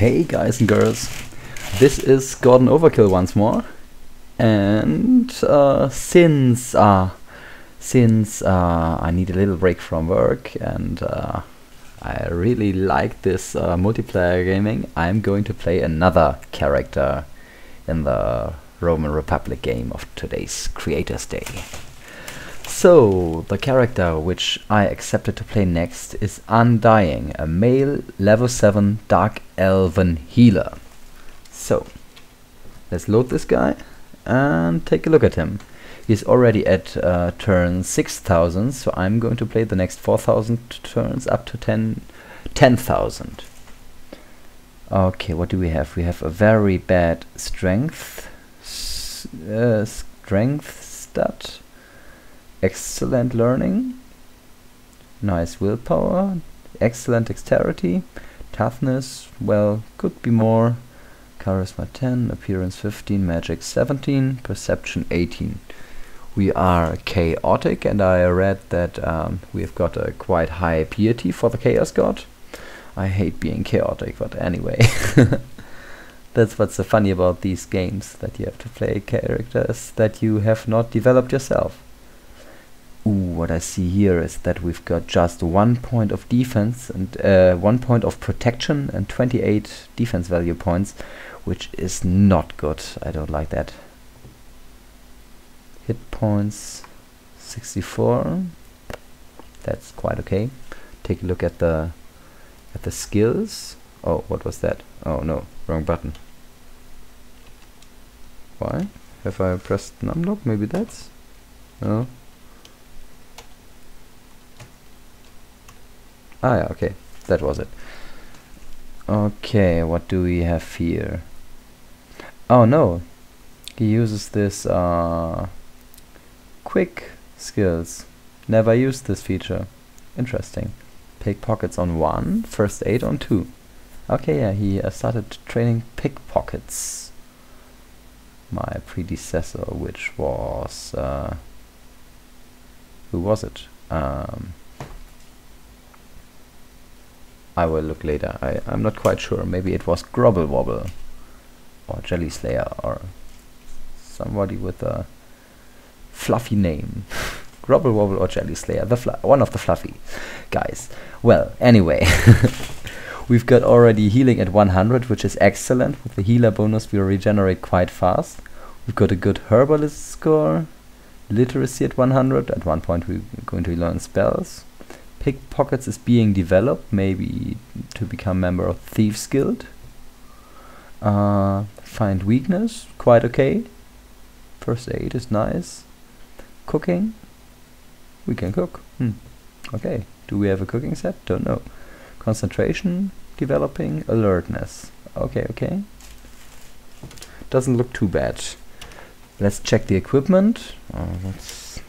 Hey guys and girls, this is Gordon Overkill once more, and uh, since uh, since uh, I need a little break from work and uh, I really like this uh, multiplayer gaming, I'm going to play another character in the Roman Republic game of today's Creators Day. So, the character which I accepted to play next is Undying, a male level 7 Dark Elven healer. So, let's load this guy and take a look at him. He's already at uh, turn 6000, so I'm going to play the next 4000 turns up to 10 10,000. Okay, what do we have? We have a very bad strength, uh, strength stat excellent learning, nice willpower, excellent dexterity, toughness, well, could be more, charisma 10, appearance 15, magic 17, perception 18. We are chaotic and I read that um, we've got a quite high piety for the chaos god. I hate being chaotic, but anyway. That's what's so funny about these games, that you have to play characters that you have not developed yourself. Ooh, what I see here is that we've got just one point of defense and uh, one point of protection and 28 defense value points, which is not good. I don't like that. Hit points 64. That's quite okay. Take a look at the at the skills. Oh, what was that? Oh no, wrong button. Why? Have I pressed numlock? Maybe that's... No. Ah, yeah, okay. That was it. Okay, what do we have here? Oh, no. He uses this uh, quick skills. Never used this feature. Interesting. Pickpockets on one, first aid on 2. Okay, yeah, he uh, started training pickpockets. My predecessor, which was... Uh, who was it? Um, I will look later. I, I'm not quite sure. Maybe it was Grobble Wobble or Jelly Slayer or somebody with a fluffy name. Grobble Wobble or Jelly Slayer, the one of the fluffy guys. Well, anyway, we've got already healing at 100, which is excellent. With the healer bonus, we regenerate quite fast. We've got a good herbalist score, literacy at 100. At one point, we're going to learn spells. Pickpockets is being developed, maybe to become member of Thieves Guild. Uh, find weakness, quite okay. First aid is nice. Cooking, we can cook. Hmm. Okay, do we have a cooking set? Don't know. Concentration, developing, alertness. Okay, okay. Doesn't look too bad. Let's check the equipment. Oh, that's,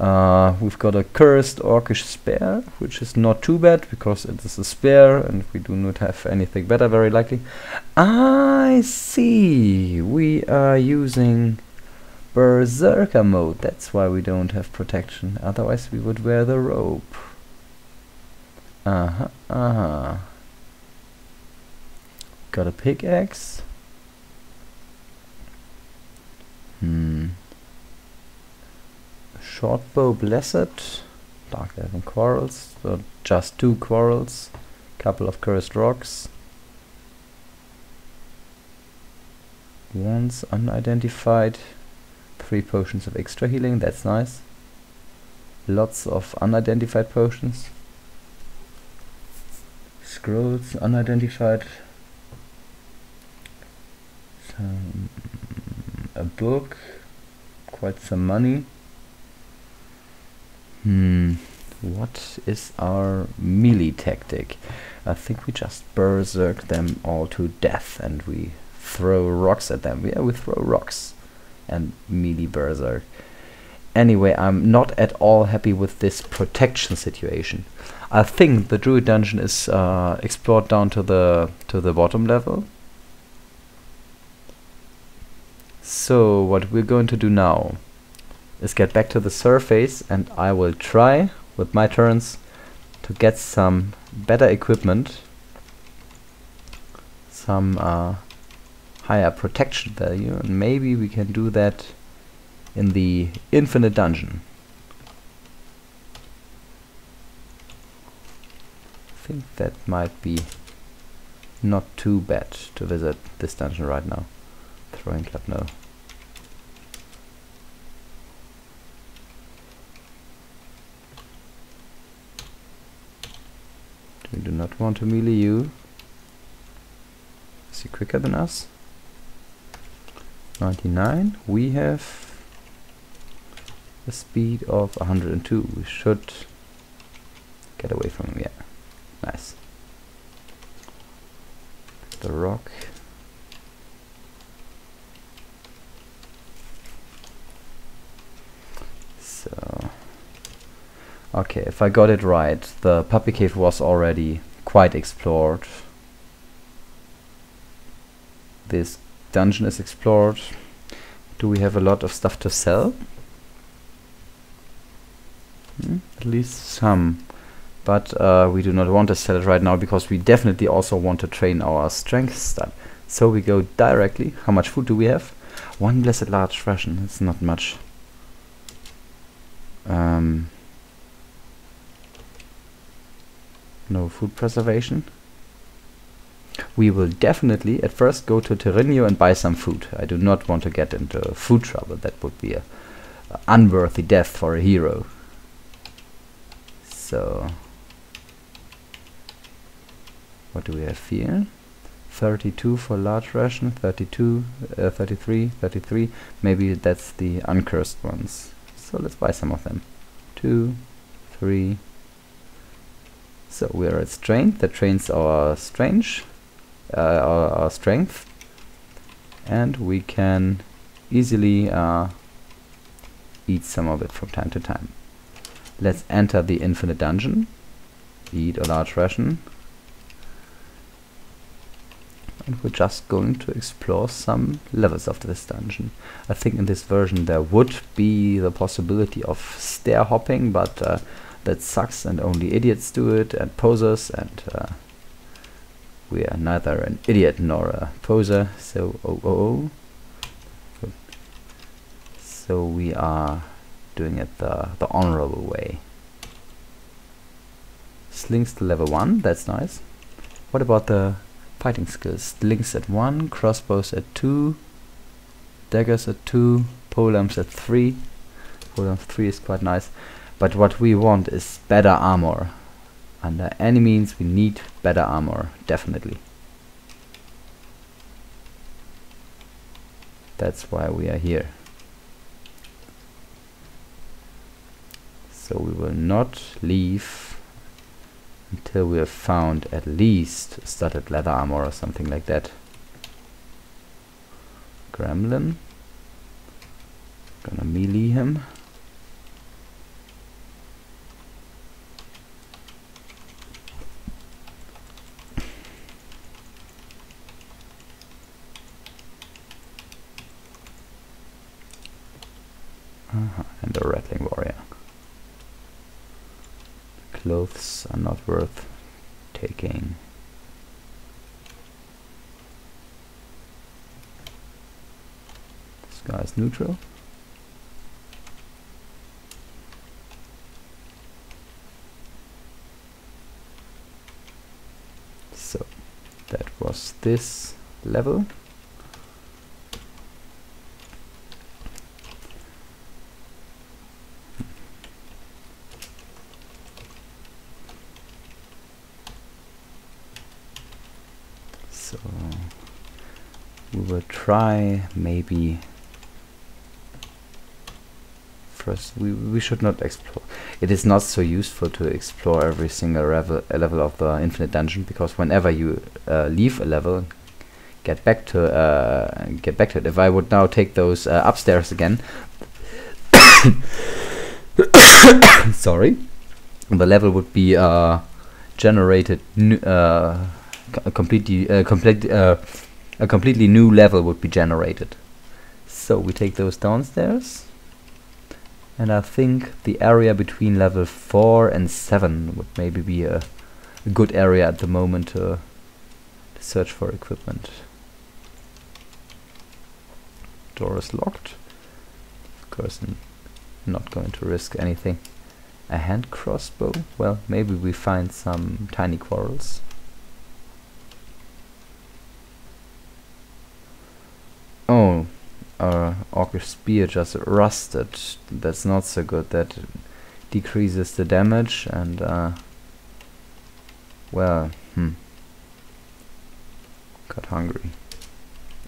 uh, we've got a cursed orcish spear, which is not too bad because it is a spear and we do not have anything better very likely. I see, we are using berserker mode, that's why we don't have protection, otherwise we would wear the robe. Uh-huh, uh-huh. Got a pickaxe. Hmm short bow blessed dark elven quarrels so just two quarrels couple of cursed rocks. Once unidentified three potions of extra healing that's nice. Lots of unidentified potions. Scrolls unidentified. Some mm, a book quite some money Hmm, what is our melee tactic? I think we just berserk them all to death and we throw rocks at them. Yeah, we throw rocks and melee berserk. Anyway, I'm not at all happy with this protection situation. I think the druid dungeon is uh, explored down to the to the bottom level. So what we're going to do now is get back to the surface and I will try with my turns to get some better equipment some uh, higher protection value and maybe we can do that in the infinite dungeon. I think that might be not too bad to visit this dungeon right now. Throwing club, no. We do not want to melee you. Is he quicker than us? 99. We have a speed of 102. We should get away from him. Yeah, nice. The rock. So, okay, if I got it right, the puppy cave was already quite explored. This dungeon is explored. Do we have a lot of stuff to sell? Hmm, at least some. But uh, we do not want to sell it right now because we definitely also want to train our strength stat. So we go directly. How much food do we have? One blessed large ration. It's not much. Um, no food preservation. We will definitely at first go to Terinyo and buy some food. I do not want to get into food trouble. That would be a, a unworthy death for a hero. So, what do we have here? 32 for large ration, 32, uh, 33, 33. Maybe that's the uncursed ones. So let's buy some of them. Two, three. So we are at strength. That trains our strange, uh, our, our, strength, and we can easily uh, eat some of it from time to time. Let's enter the infinite dungeon. Eat a large ration. And we're just going to explore some levels of this dungeon. I think in this version there would be the possibility of stair hopping, but uh, that sucks and only idiots do it and posers and uh, we are neither an idiot nor a poser, so oh oh oh. So we are doing it the, the honorable way. Slings to level 1, that's nice. What about the fighting skills? Slings at 1, crossbows at 2, daggers at 2, polearms at 3. Polearm 3 is quite nice. But what we want is better armor. Under any means we need better armor, definitely. That's why we are here. So we will not leave until we have found at least studded leather armor or something like that. Gremlin. Gonna melee him. Uh -huh. and the rattling warrior clothes are not worth taking. This guy is neutral. So that was this level. So we will try maybe first we, we should not explore. It is not so useful to explore every single level, level of the infinite dungeon because whenever you uh, leave a level get back to uh, get back to it. If I would now take those uh, upstairs again sorry the level would be uh, generated uh, completely uh, complete a completely new level would be generated. So we take those downstairs and I think the area between level 4 and 7 would maybe be a, a good area at the moment to, to search for equipment. Door is locked. Of course, I'm not going to risk anything. A hand crossbow? Well, maybe we find some tiny quarrels. Oh, our orcish spear just rusted. That's not so good. That decreases the damage and uh, well, hmm. Got hungry.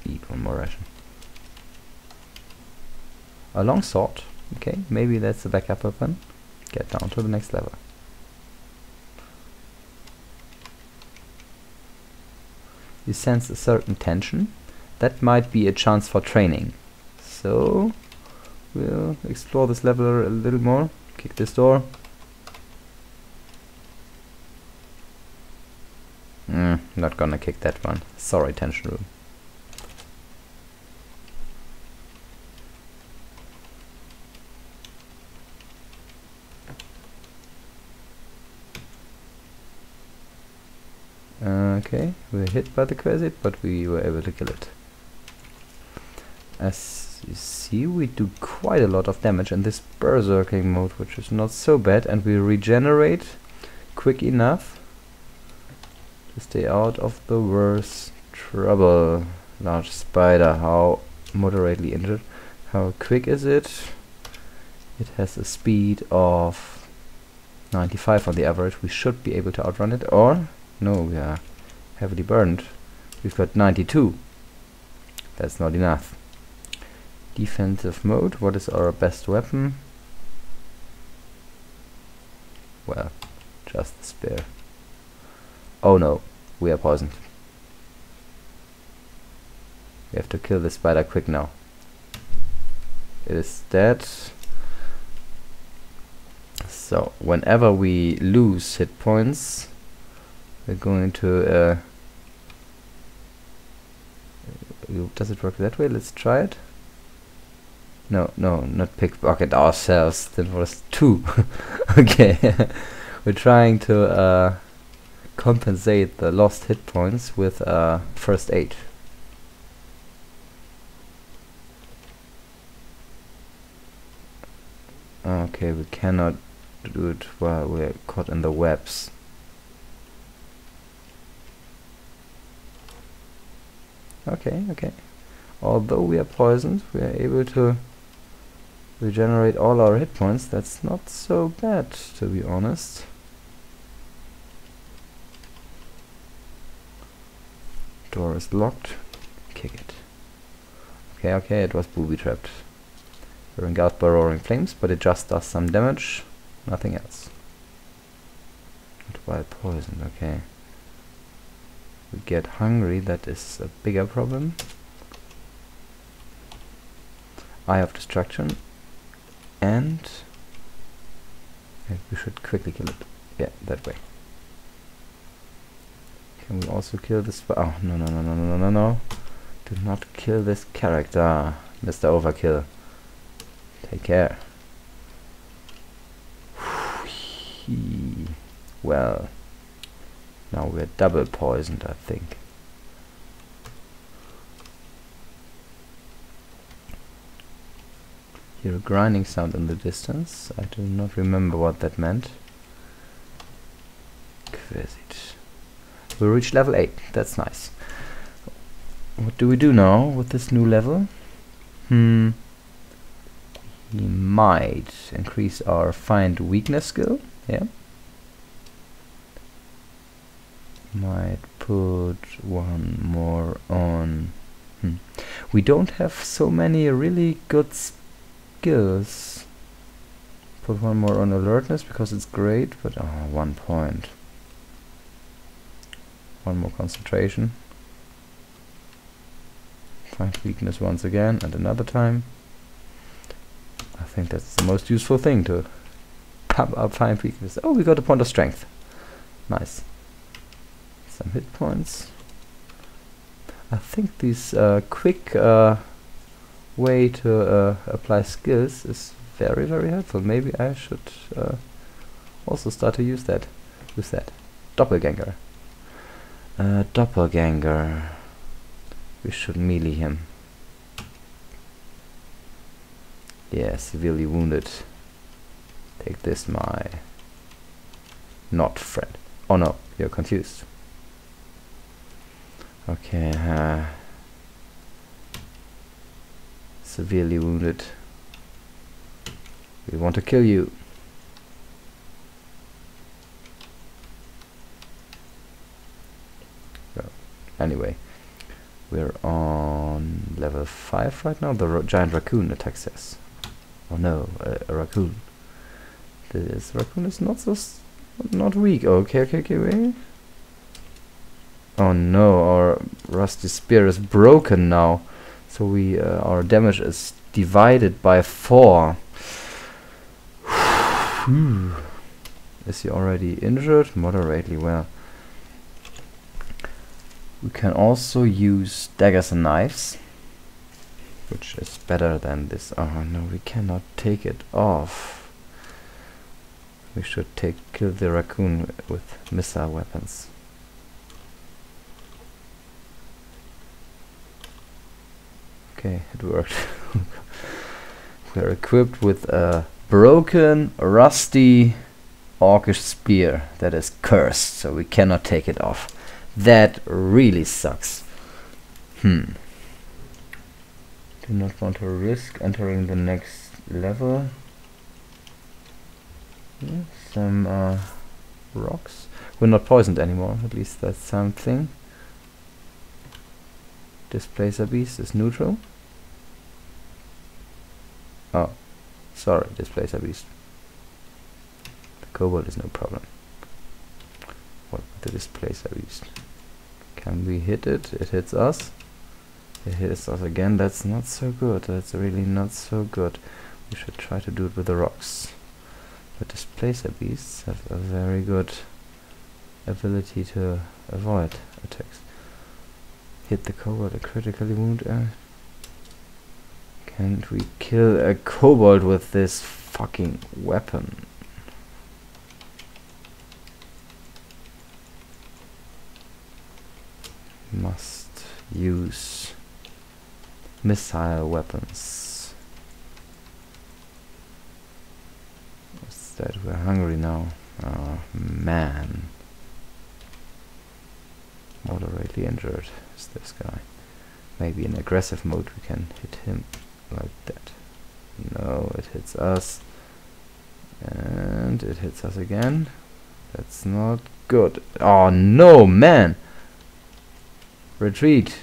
Eat one more ration. A long sword. Okay, maybe that's the backup weapon. Get down to the next level. You sense a certain tension. That might be a chance for training. So, we'll explore this level a little more. Kick this door. Mm, not gonna kick that one. Sorry, tension room. Okay, we were hit by the Quasit, but we were able to kill it. As you see, we do quite a lot of damage in this berserking mode, which is not so bad, and we regenerate quick enough to stay out of the worst trouble. Large spider, how moderately injured. How quick is it? It has a speed of 95 on the average. We should be able to outrun it, or no, we are heavily burned. We've got 92. That's not enough. Defensive mode. What is our best weapon? Well, just the spear. Oh no, we are poisoned. We have to kill the spider quick now. It is dead. So, whenever we lose hit points, we're going to uh, does it work that way let's try it no no not pickpocket ourselves. That was two. Okay. We're trying to uh, compensate the lost hit points with uh, first aid. Okay we cannot do it while we're caught in the webs. Okay, okay. Although we are poisoned, we are able to regenerate all our hit points. That's not so bad, to be honest. Door is locked. Kick it. Okay, okay, it was booby trapped. We're engulfed by roaring flames, but it just does some damage. Nothing else. Not while poisoned, okay we get hungry, that is a bigger problem. Eye of Destruction and we should quickly kill it. Yeah, that way. Can we also kill this? Oh, no, no, no, no, no, no, no. Do not kill this character, Mr. Overkill. Take care. well. Now we're double poisoned, I think. Hear a grinding sound in the distance. I do not remember what that meant. Quasit. We reached level 8. That's nice. What do we do now with this new level? Hmm. We might increase our find weakness skill. Yeah. might put one more on hmm. we don't have so many really good skills. Put one more on alertness because it's great but oh, one point. One more concentration. Find weakness once again and another time. I think that's the most useful thing to pump up find weakness. Oh we got a point of strength. Nice. Some hit points. I think this uh, quick uh, way to uh, apply skills is very very helpful. Maybe I should uh, also start to use that. Use that doppelganger. Uh, doppelganger. We should melee him. Yeah, severely wounded. Take this, my not friend. Oh no, you're confused. Okay, uh, severely wounded. We want to kill you. So, anyway, we're on level 5 right now. The giant raccoon attacks us. Oh no, a raccoon. This raccoon is not so not weak. Okay, okay, okay, wait. Oh no, our rusty spear is broken now. So we uh, our damage is divided by four. is he already injured? Moderately well. We can also use daggers and knives which is better than this. Oh no, we cannot take it off. We should take kill the raccoon with missile weapons. Okay, it worked. We're equipped with a broken, rusty orcish spear that is cursed, so we cannot take it off. That really sucks. Hmm do not want to risk entering the next level. Some uh, rocks. We're not poisoned anymore, at least that's something. Displacer beast is neutral. Oh, sorry, displacer beast. The kobold is no problem. What the displacer beast? Can we hit it? It hits us. It hits us again. That's not so good. That's really not so good. We should try to do it with the rocks. The displacer beasts have a very good ability to avoid attacks. Hit the kobold, a critically wound. Can't we kill a kobold with this fucking weapon? Must use missile weapons. What's that? We're hungry now. Oh man. Moderately injured is this guy. Maybe in aggressive mode we can hit him like that. No, it hits us. And it hits us again. That's not good. Oh no, man! Retreat.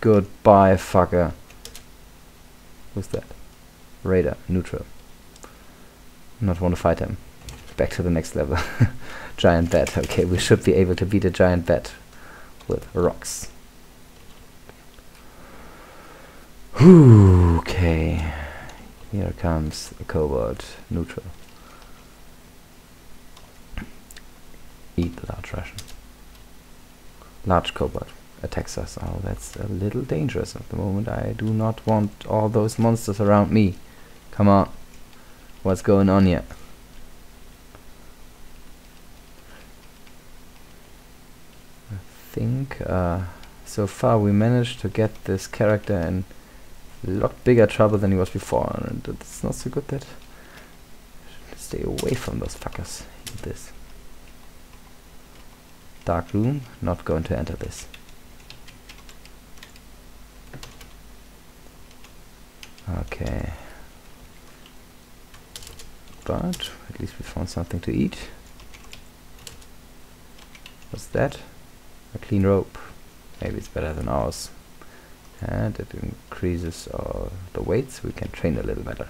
Goodbye, fucker. Who's that? Raider, neutral. Not want to fight him. Back to the next level. giant bat. Okay, we should be able to beat a giant bat with rocks. Okay. Here comes a kobold, neutral. Eat large ration. Large kobold attacks us. Oh, that's a little dangerous at the moment. I do not want all those monsters around me. Come on. What's going on here? I think uh, so far we managed to get this character in a lot bigger trouble than he was before. And it's not so good that stay away from those fuckers. This. Dark room, not going to enter this. Okay. But at least we found something to eat. What's that? A clean robe. Maybe it's better than ours. And it increases uh, the weight so we can train a little better.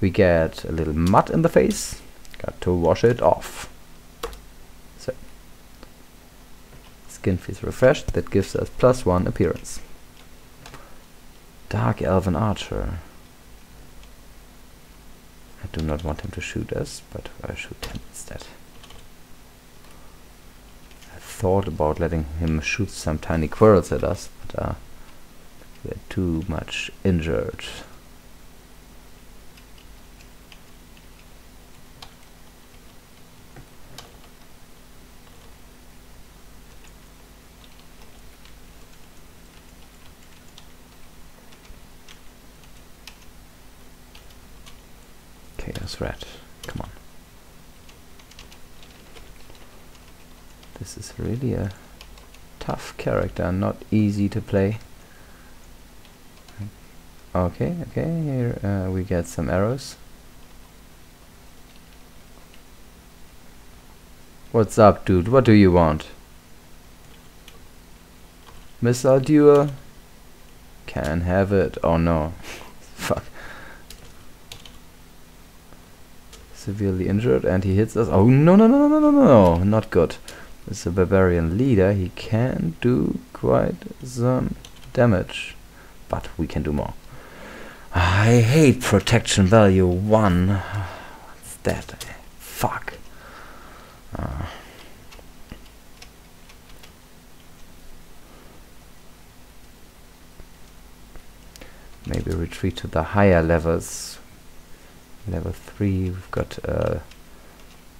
We get a little mud in the face. Got to wash it off. So. Skin feels refreshed. That gives us plus one appearance. Dark Elven Archer. I do not want him to shoot us, but I shoot him instead. I thought about letting him shoot some tiny quarrels at us, but uh, we're too much injured. Chaos Rat, come on. This is really a tough character, not easy to play. Okay, okay, here uh, we get some arrows. What's up, dude? What do you want? Missile duel? Can have it. Oh no. Fuck. Severely injured and he hits us. Oh no, no, no, no, no, no, no. Not good. It's a barbarian leader. He can do quite some damage. But we can do more. I hate protection value 1. What's that? Fuck. Uh. Maybe retreat to the higher levels. Level 3, we've got uh,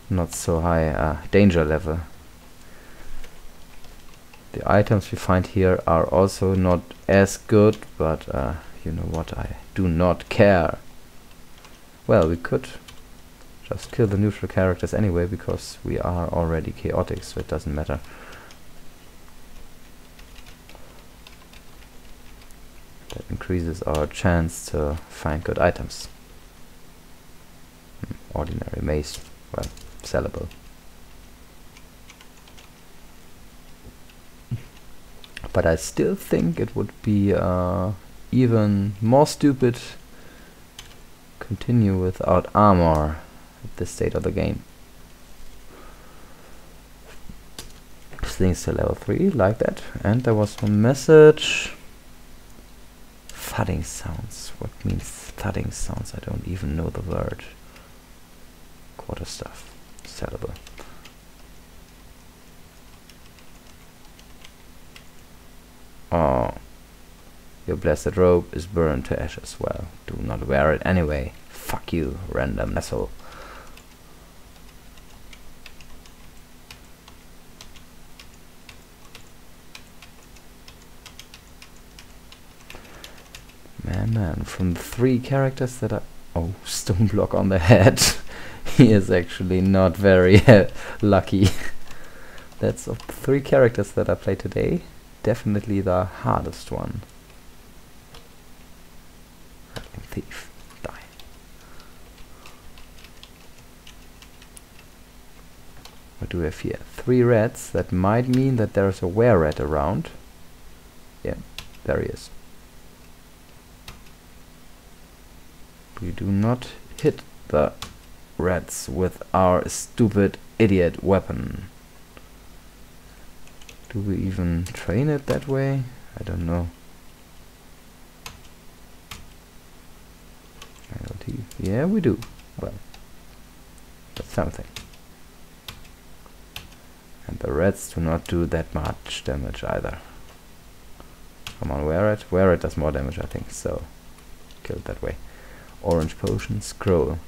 not so high uh, danger level. The items we find here are also not as good, but uh, you know what, I do not care. Well, we could just kill the neutral characters anyway, because we are already chaotic, so it doesn't matter. That increases our chance to find good items. Hmm, ordinary mace, well, sellable. but I still think it would be uh, even more stupid continue without armor at this state of the game. Things to level 3, like that. And there was a message. Thudding sounds. What means thudding sounds? I don't even know the word. Quarterstaff. Sellable. Your blessed robe is burned to ashes. Well, do not wear it anyway. Fuck you, random asshole. Man, man, from three characters that are... Oh, stone block on the head. he is actually not very lucky. That's of three characters that I played today, definitely the hardest one. thief. Die. What do we have here? Three rats. That might mean that there's a were rat around. Yeah, there he is. We do not hit the rats with our stupid idiot weapon. Do we even train it that way? I don't know. Yeah, we do. Well, that's something. The rats do not do that much damage either. Come on, wear it. Wear it does more damage, I think, so kill it that way. Orange potion, scroll.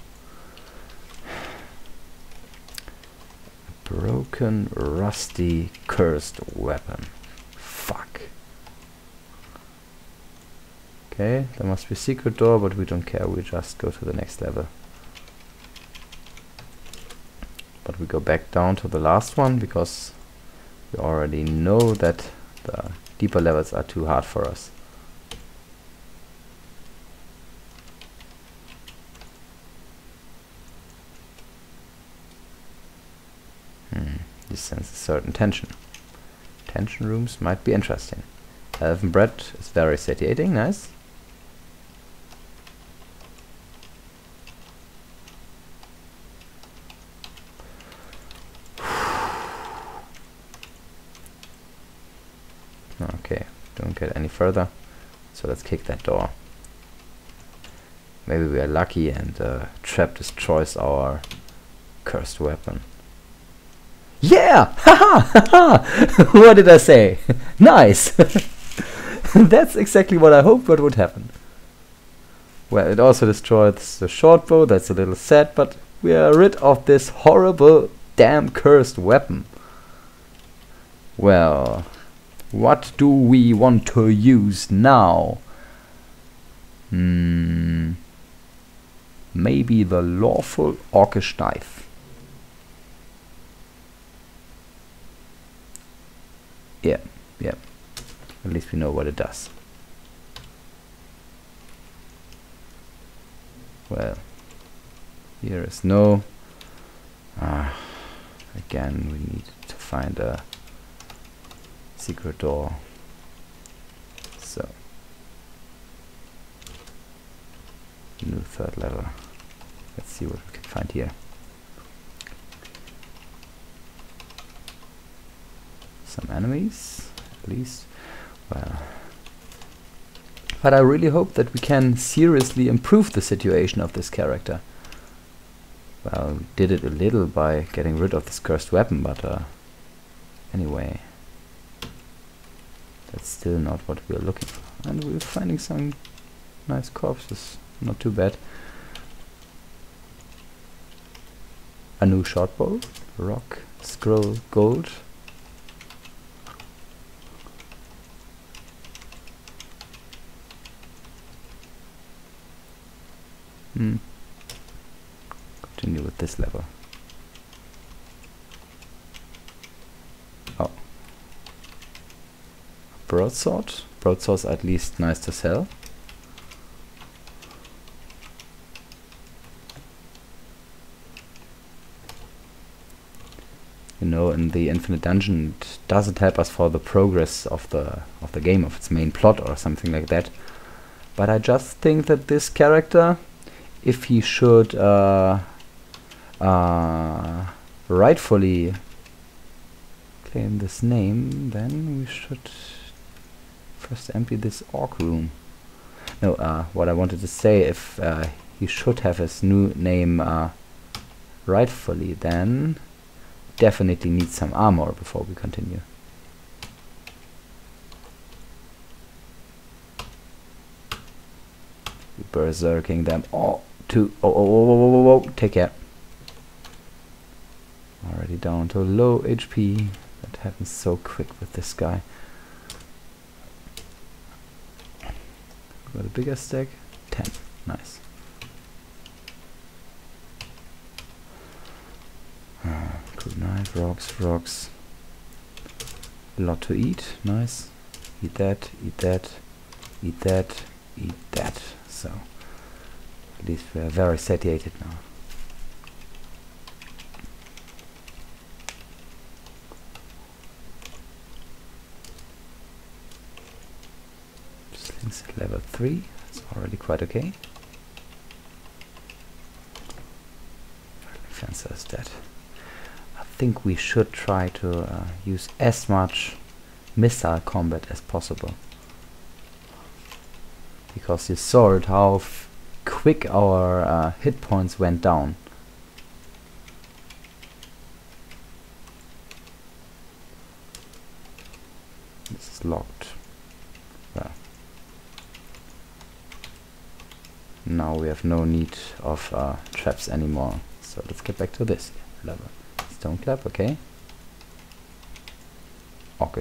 Broken, rusty, cursed weapon. Fuck. Okay, there must be a secret door, but we don't care, we just go to the next level. But we go back down to the last one, because we already know that the deeper levels are too hard for us. Hmm, this sense a certain tension. Tension rooms might be interesting. Elven bread is very satiating, nice. Okay, don't get any further. So let's kick that door. Maybe we are lucky and uh, trap destroys our cursed weapon. Yeah! Haha! what did I say? nice! That's exactly what I hoped what would happen. Well, it also destroys the short bow, that's a little sad, but we are rid of this horrible, damn cursed weapon. Well, what do we want to use now? Hmm. Maybe the lawful orcish knife. Yeah, yeah. At least we know what it does. Well, here is no. Ah, again, we need to find a secret door. So, new third level. Let's see what we can find here. Some enemies, at least. Well, but I really hope that we can seriously improve the situation of this character. Well, we did it a little by getting rid of this cursed weapon, but uh, anyway, that's still not what we're looking for. And we're finding some nice corpses, not too bad. A new short bow, rock, scroll, gold. Hmm. Continue with this level. Broadsword. Broadsword's at least nice to sell. You know, in the Infinite Dungeon, it doesn't help us for the progress of the of the game, of its main plot or something like that. But I just think that this character if he should uh, uh, rightfully claim this name, then we should first empty this orc room. No, uh, what I wanted to say, if uh, he should have his new name uh, rightfully, then definitely need some armor before we continue. Berserking them all two. Oh, oh, oh, oh, oh, oh, take care. Already down to low HP. That happens so quick with this guy. Got a bigger stack. 10. Nice. Uh, good knife, rocks, rocks. A lot to eat. Nice. Eat that, eat that, eat that, eat that. So. At least we are very satiated now. At level 3, that's already quite okay. Fencer is dead. I think we should try to uh, use as much missile combat as possible. Because you saw it how quick our uh, hit points went down. This is locked. Well. Now we have no need of uh, traps anymore. So let's get back to this level. Stone clap, okay.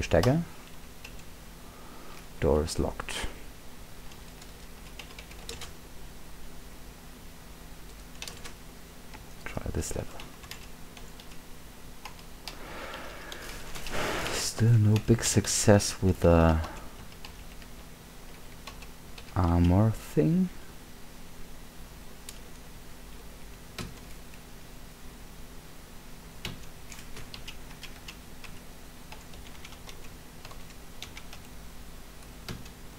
Dagger. Door is locked. Try this level. Still no big success with the armor thing.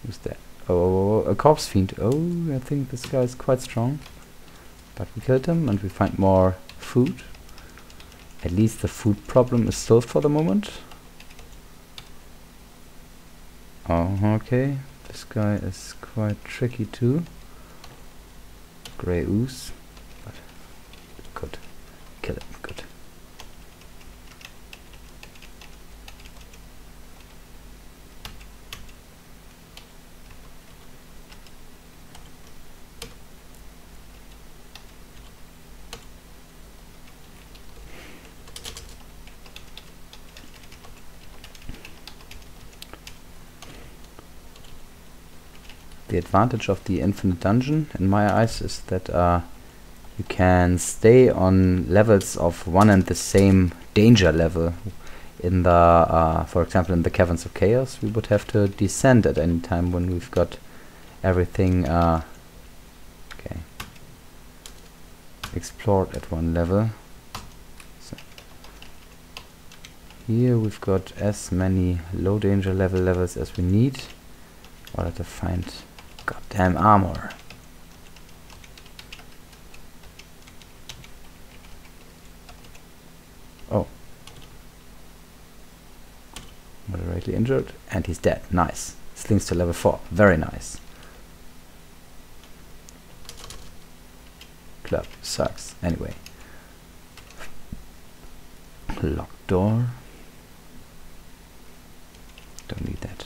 Who's that? Oh, a corpse fiend. Oh, I think this guy is quite strong. But we killed him and we find more food. At least the food problem is solved for the moment. Oh, okay. This guy is quite tricky too. Grey ooze. But could kill it. Good. The advantage of the infinite dungeon in my eyes is that uh, you can stay on levels of one and the same danger level. In the, uh, for example, in the Caverns of Chaos, we would have to descend at any time when we've got everything uh, okay explored at one level. Here we've got as many low danger level levels as we need order to find goddamn armor. Oh. Moderately injured, and he's dead. Nice. Slings to level 4. Very nice. Club sucks. Anyway. Locked door. Don't need that.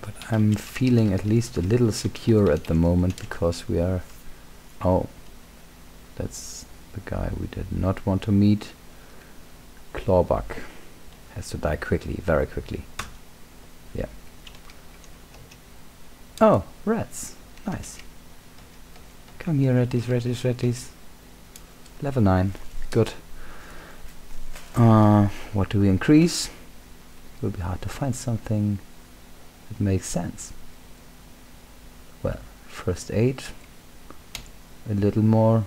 but I'm feeling at least a little secure at the moment because we are oh that's the guy we did not want to meet. Clawbug has to die quickly very quickly. Yeah. Oh rats. Nice. Come here ratties ratties ratties. Level 9 good. Uh, what do we increase? It will be hard to find something it makes sense. Well, first aid, a little more,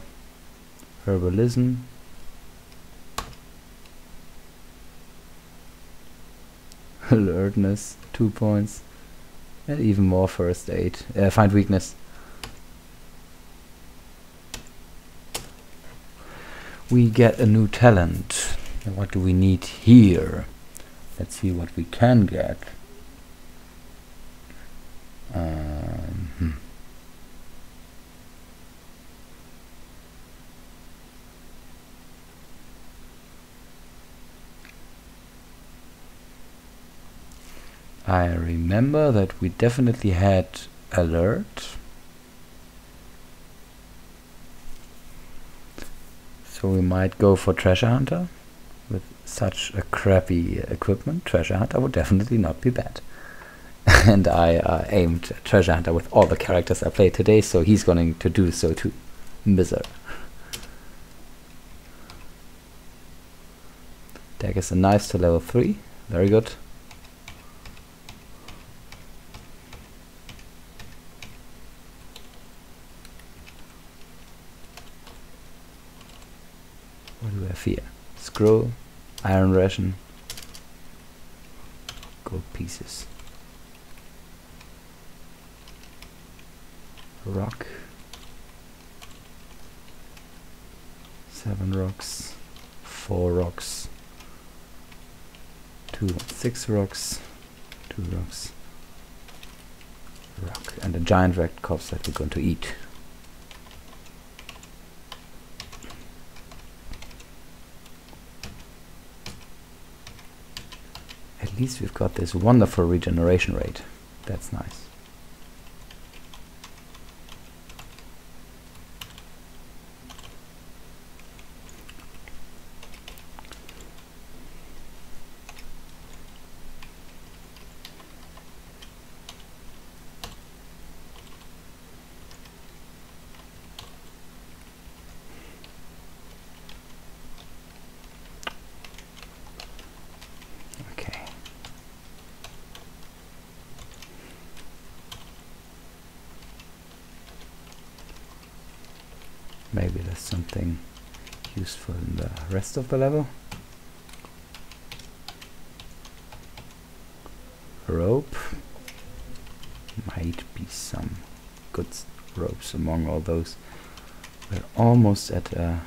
herbalism, alertness, two points, and even more first aid, uh, find weakness. We get a new talent. What do we need here? Let's see what we can get. Um, hmm. I remember that we definitely had alert. So we might go for treasure hunter with such a crappy equipment. Treasure hunter would definitely not be bad. and I uh, aimed Treasure Hunter with all the characters I played today, so he's going to do so too. Miser. Deck is a nice to level 3, very good. What do I have here? Scroll, Iron Ration, gold pieces. Rock. Seven rocks four rocks two six rocks two rocks rock and a giant red corpse that we're going to eat. At least we've got this wonderful regeneration rate. That's nice maybe there's something useful in the rest of the level. Robe. Might be some good robes among all those. We're almost at uh,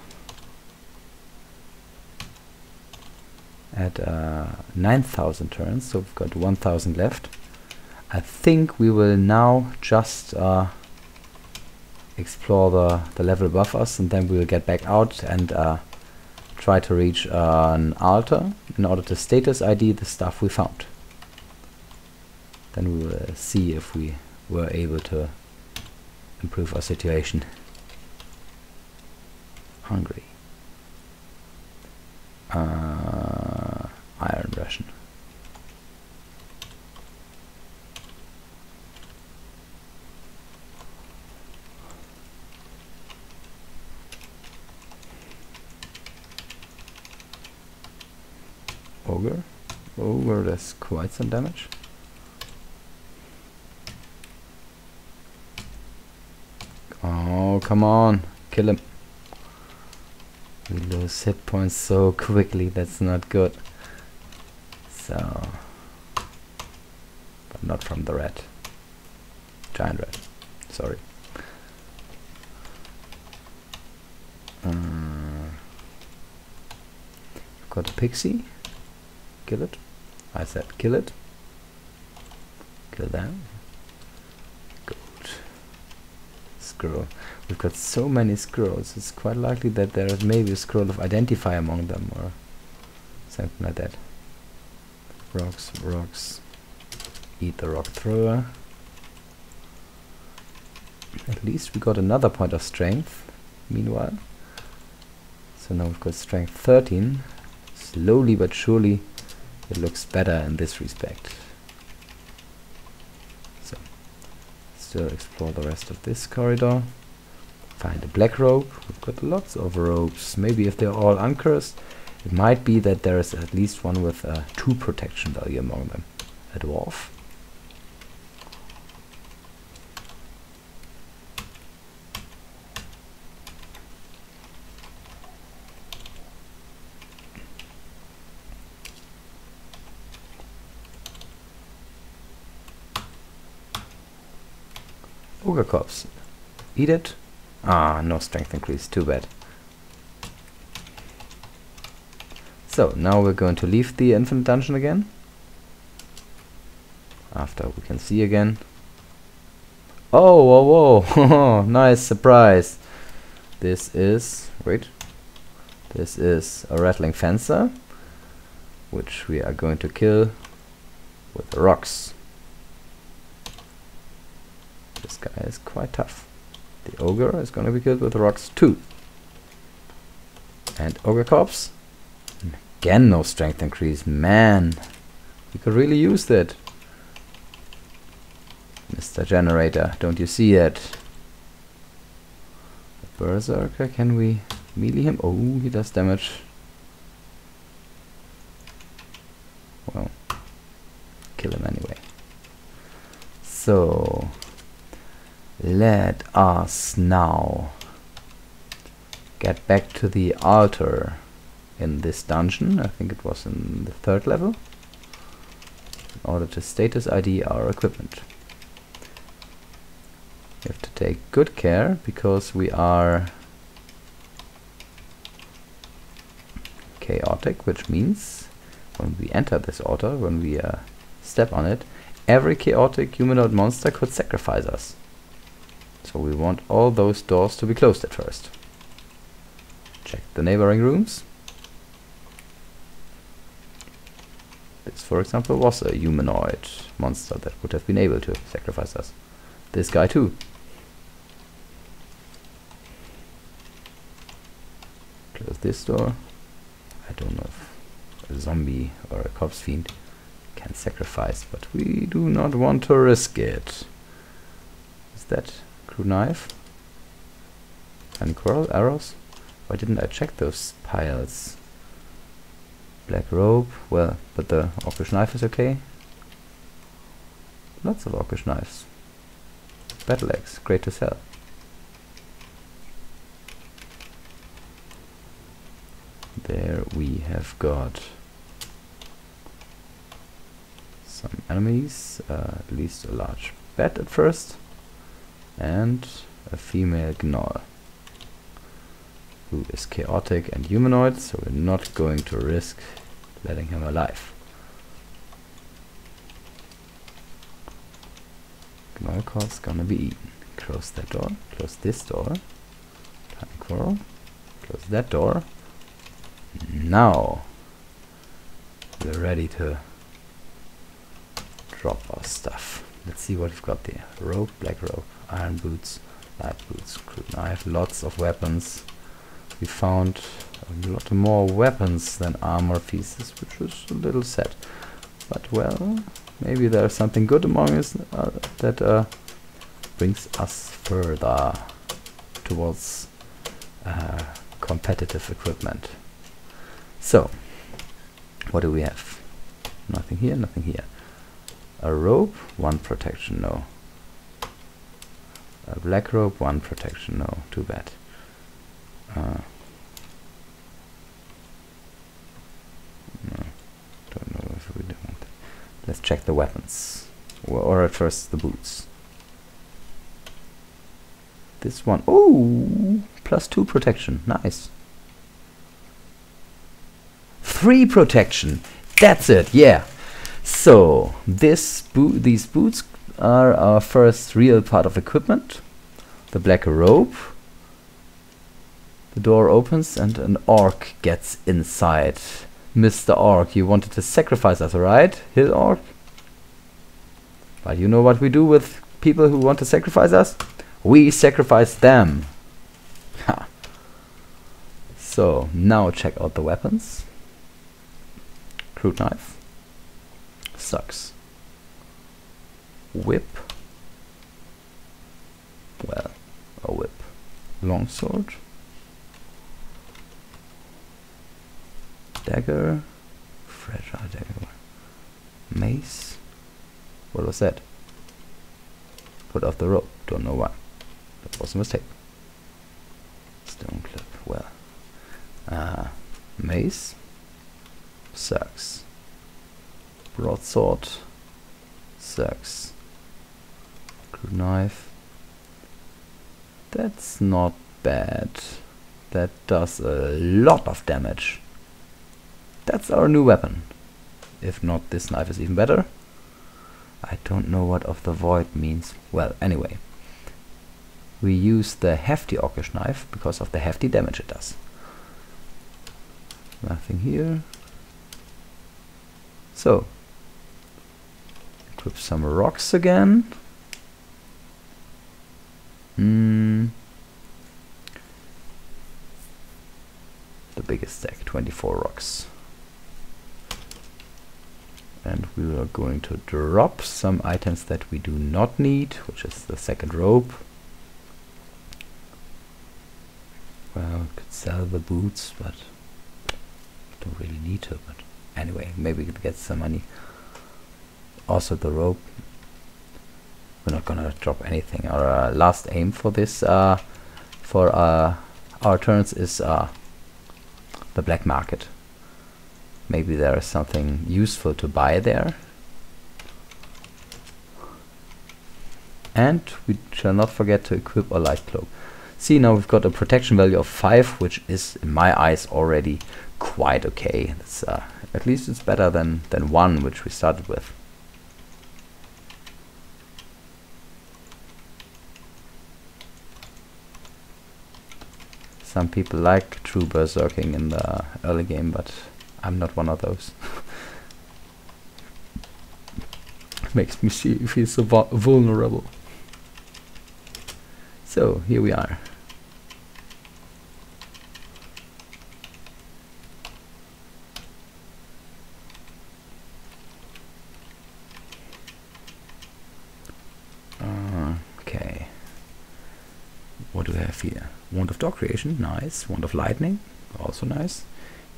at uh, 9,000 turns, so we've got 1,000 left. I think we will now just uh, explore the, the level above us and then we will get back out and uh, try to reach uh, an altar in order to status ID the stuff we found. then we will see if we were able to improve our situation. Hungry. Uh, Iron Ration. Ogre. Ogre does quite some damage. Oh, come on. Kill him. We lose hit points so quickly, that's not good. So... But not from the red. Giant red. Sorry. Uh, got a pixie. Kill it. I said kill it. Kill them. Good. Scroll. We've got so many scrolls. It's quite likely that there is maybe a scroll of identify among them or something like that. Rocks, rocks. Eat the rock thrower. At least we got another point of strength, meanwhile. So now we've got strength 13. Slowly but surely it looks better in this respect. So, still explore the rest of this corridor. Find a black robe. We've got lots of robes. Maybe if they're all uncursed, it might be that there is at least one with a 2 protection value among them. A dwarf. Corpse. Eat it. Ah, no strength increase. Too bad. So, now we're going to leave the infinite dungeon again. After we can see again. Oh, whoa, whoa. nice surprise. This is... Wait. This is a ratling fencer. Which we are going to kill with rocks. This guy is quite tough. The ogre is going to be killed with rocks too. And ogre corpse. Again no strength increase. Man, we could really use that. Mr. Generator, don't you see it? The Berserker, can we melee him? Oh, he does damage. Well, kill him anyway. So, let us now get back to the altar in this dungeon. I think it was in the third level. In order to status ID our equipment. We have to take good care because we are chaotic, which means when we enter this altar, when we uh, step on it, every chaotic humanoid monster could sacrifice us. So we want all those doors to be closed at first. Check the neighboring rooms. This, for example, was a humanoid monster that would have been able to sacrifice us. This guy too. Close this door. I don't know if a zombie or a corpse fiend can sacrifice, but we do not want to risk it. Is that crude knife? And coral arrows? Why didn't I check those piles? Black robe. well, but the orcish knife is okay. Lots of orcish knives. Battle axe, great to sell. There we have got some enemies, uh, at least a large bat at first, and a female gnoll who is chaotic and humanoid, so we're not going to risk letting him alive. Gnollcor's gonna be eaten. Close that door, close this door, Time quarrel, close that door. Now we're ready to drop our stuff. Let's see what we've got there. Robe, black robe, iron boots, light boots, crude knife, lots of weapons. We found a lot more weapons than armor pieces, which was a little sad. But well, maybe there's something good among us uh, that uh, brings us further towards uh, competitive equipment. So, what do we have? Nothing here, nothing here. A robe, one protection, no. A black robe, one protection, no. Too bad. Uh, no, don't know if we don't. Let's check the weapons. Or, or at first the boots. This one, oh, plus two protection, nice. Three protection, that's it, yeah. So, this bo these boots are our first real part of equipment. The black robe. The door opens and an orc gets inside. Mr. Orc, you wanted to sacrifice us, right? Hill Orc? But you know what we do with people who want to sacrifice us? We sacrifice them. Ha. So, now check out the weapons. Crude knife. Sucks. Whip. Well, a whip. Longsword. Dagger. Fragile dagger. Mace. What was that? Put off the robe. Don't know why. That was a mistake. Stone club. Well. Uh, mace. Sucks. Broadsword. Sucks. Knife. That's not bad. That does a lot of damage. That's our new weapon. If not, this knife is even better. I don't know what of the void means. Well, anyway. We use the hefty orcish knife because of the hefty damage it does. Nothing here. So, equip some rocks again. Hmm. The biggest stack, 24 rocks and we are going to drop some items that we do not need, which is the second robe. Well, could sell the boots, but don't really need to. But anyway, maybe we could get some money. Also the robe. We're not gonna drop anything. Our uh, last aim for this, uh, for uh, our turns, is the black market. Maybe there is something useful to buy there. And we shall not forget to equip a light cloak. See, now we've got a protection value of 5, which is, in my eyes, already quite okay. Uh, at least it's better than, than 1, which we started with. Some people like true berserking in the early game, but I'm not one of those. Makes me see, feel so vulnerable. So, here we are. okay. What do we have here? Dog creation, nice. Wand of lightning, also nice.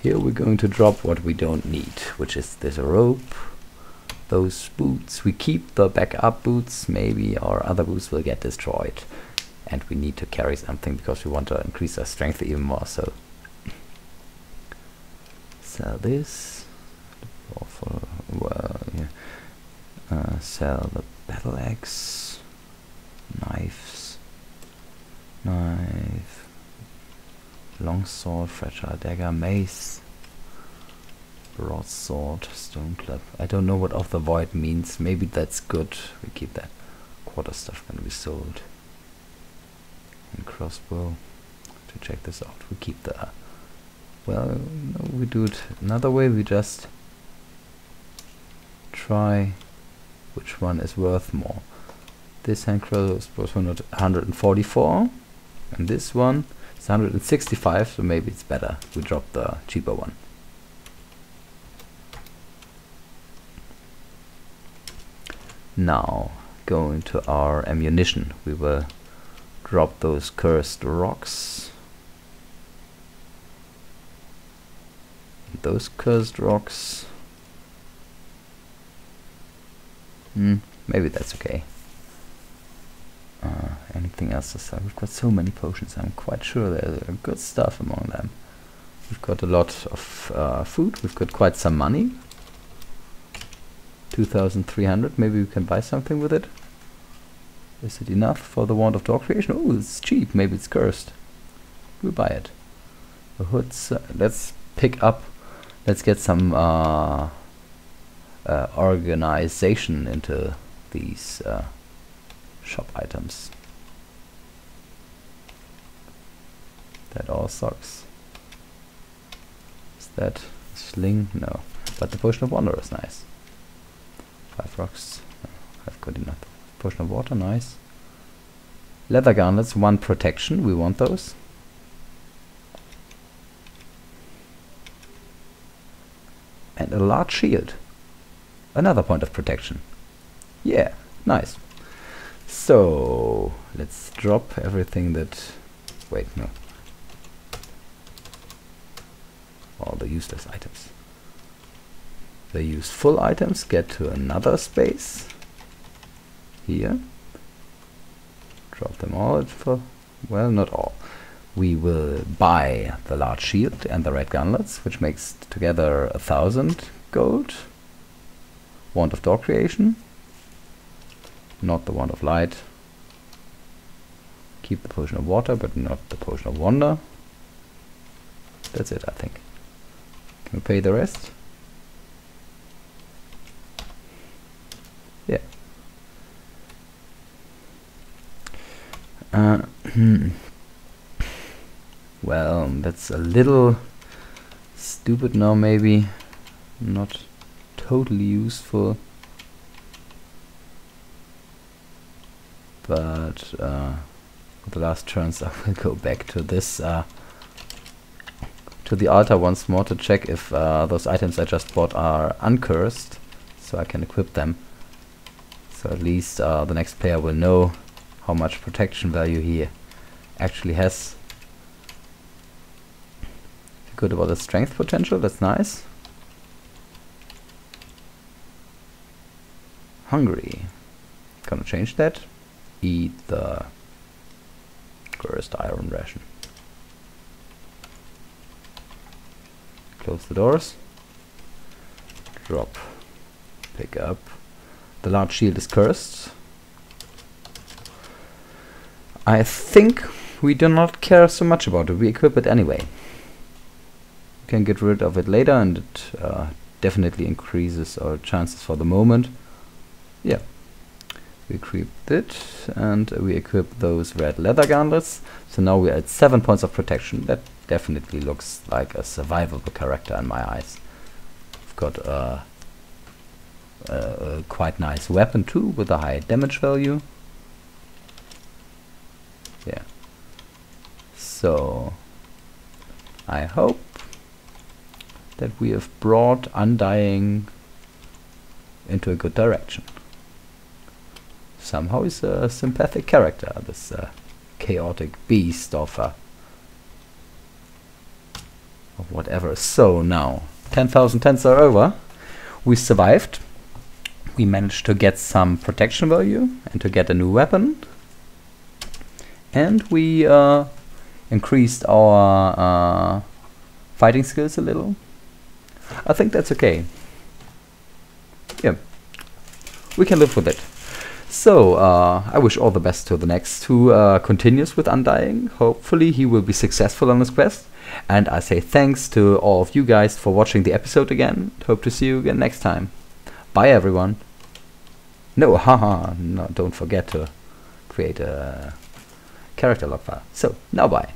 Here we're going to drop what we don't need, which is this robe, those boots. We keep the backup boots, maybe our other boots will get destroyed. And we need to carry something because we want to increase our strength even more, so... Sell this. Well, yeah. Uh, sell the battle axe. Knives. Knife longsword, fragile dagger, mace, broadsword, stone club. I don't know what of the void means. Maybe that's good. We keep that. Quarterstaff can be sold. And crossbow. To check this out, we keep the. Well, no, we do it another way. We just try which one is worth more. This hand crow is worth 144 and this one is 165 so maybe it's better we drop the cheaper one. Now going to our ammunition we will drop those cursed rocks those cursed rocks Hmm, maybe that's okay. Anything else to? We've got so many potions, I'm quite sure there's good stuff among them. We've got a lot of uh, food, we've got quite some money. 2300, maybe we can buy something with it. Is it enough for the wand of dog creation? Oh, it's cheap, maybe it's cursed. We'll buy it. The hoods, uh, let's pick up, let's get some uh, uh, organization into these uh, shop items. That all sucks. Is that sling? No. But the potion of wonder is nice. Five rocks. No, I've got enough. Potion of water, nice. Leather gauntlets, one protection. We want those. And a large shield another point of protection. Yeah, nice. So, let's drop everything that... Wait, no. All the useless items. The useful items get to another space. Here. Drop them all for... Well, not all. We will buy the large shield and the red gauntlets, which makes together a thousand gold. Wand of door creation. Not the wand of light. Keep the potion of water, but not the potion of wonder. That's it, I think. We pay the rest? Yeah. Uh, well, that's a little stupid now, maybe. Not totally useful. But uh, the last turns I will go back to this uh, to the altar once more to check if uh, those items I just bought are uncursed so I can equip them. So at least uh, the next player will know how much protection value he actually has. Good about the strength potential, that's nice. hungry. Gonna change that. Eat the cursed iron ration. Close the doors. Drop. Pick up. The large shield is cursed. I think we do not care so much about it. We equip it anyway. We can get rid of it later and it uh, definitely increases our chances for the moment yeah we equip it and we equip those red leather gauntlets so now we're at seven points of protection that definitely looks like a survivable character in my eyes. I've got a, a, a quite nice weapon too with a high damage value. Yeah. So I hope that we have brought Undying into a good direction. Somehow he's a sympathetic character, this uh, chaotic beast of, uh, whatever. So now, 10,000 tens are over. We survived. We managed to get some protection value and to get a new weapon. And we uh, increased our uh, fighting skills a little. I think that's okay. Yeah. We can live with it. So, uh, I wish all the best to the next who uh, continues with Undying. Hopefully he will be successful on his quest. And I say thanks to all of you guys for watching the episode again. Hope to see you again next time. Bye everyone. No, haha, no, don't forget to create a character log file. So, now bye.